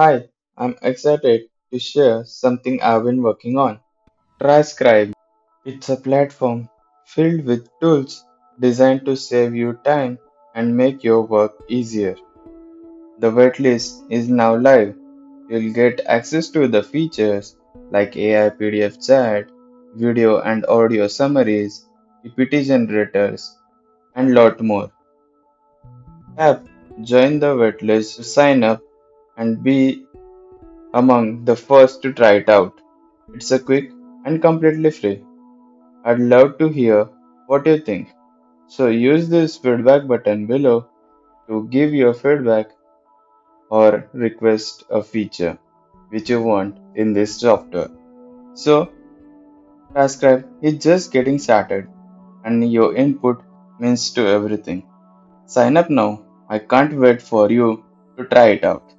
Hi, I'm excited to share something I've been working on. TryScribe. It's a platform filled with tools designed to save you time and make your work easier. The waitlist is now live. You'll get access to the features like AI PDF chat, video and audio summaries, PPT generators, and lot more. Tap Join the waitlist to sign up and be among the first to try it out. It's a quick and completely free. I'd love to hear what you think. So use this feedback button below to give your feedback or request a feature which you want in this software. So TryScribe is just getting started and your input means to everything. Sign up now. I can't wait for you to try it out.